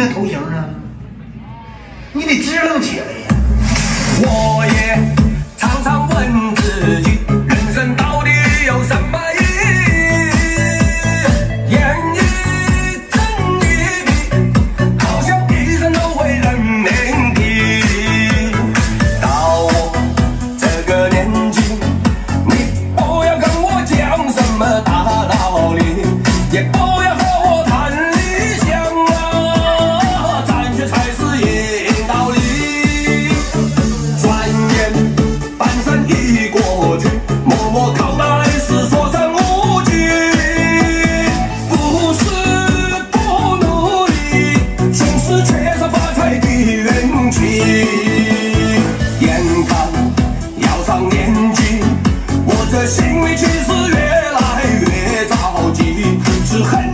那头型啊？你得支棱起来呀！我也常常问自己，人生到底有什么意义？演一正一，好像一生都会认命题。到我这个年纪，你不要跟我讲什么大道理，也不要。情眼看要上年纪，我这心里其实越来越着急，是很。